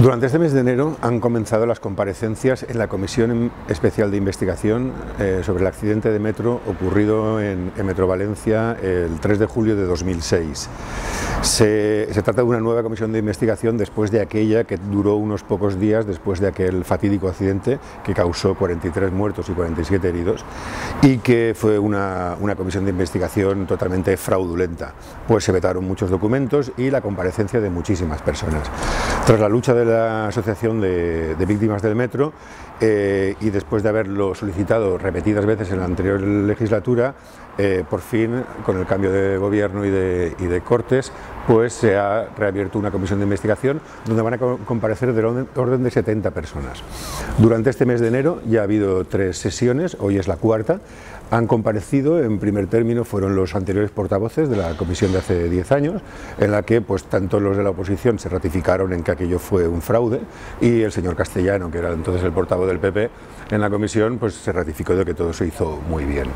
Durante este mes de enero han comenzado las comparecencias en la Comisión Especial de Investigación eh, sobre el accidente de metro ocurrido en, Metro Valencia el 3 de julio de 2006. Se, trata de una nueva comisión de investigación después de aquella que duró unos pocos días después de aquel fatídico accidente que causó 43 muertos y 47 heridos y que fue una, comisión de investigación totalmente fraudulenta, pues se vetaron muchos documentos y la comparecencia de muchísimas personas. Tras la lucha de la Asociación de, Víctimas del Metro eh, y después de haberlo solicitado repetidas veces en la anterior legislatura, eh, por fin, con el cambio de gobierno y de, Cortes, pues se ha reabierto una comisión de investigación donde van a comparecer del orden de 70 personas. Durante este mes de enero ya ha habido tres sesiones, hoy es la cuarta, han comparecido, en primer término fueron los anteriores portavoces de la comisión de hace 10 años, en la que pues tanto los de la oposición se ratificaron en que aquello fue un fraude y el señor Castellano, que era entonces el portavoz del PP, en la comisión pues se ratificó de que todo se hizo muy bien.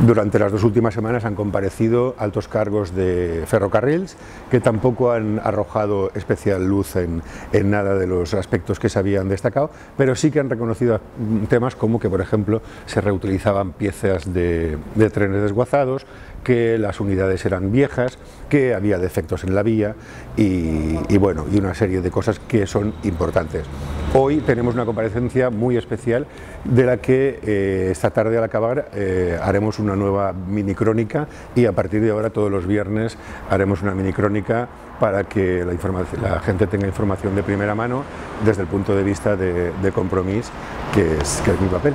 Durante las dos últimas semanas han comparecido altos cargos de ferrocarriles que tampoco han arrojado especial luz en, en nada de los aspectos que se habían destacado, pero sí que han reconocido temas como que, por ejemplo, se reutilizaban piezas de, trenes desguazados, que las unidades eran viejas, que había defectos en la vía y, bueno, y una serie de cosas que son importantes. Hoy tenemos una comparecencia muy especial de la que eh, esta tarde al acabar eh, haremos una nueva mini crónica y a partir de ahora todos los viernes haremos una mini crónica para que la, gente tenga información de primera mano desde el punto de vista de, compromiso que es mi papel.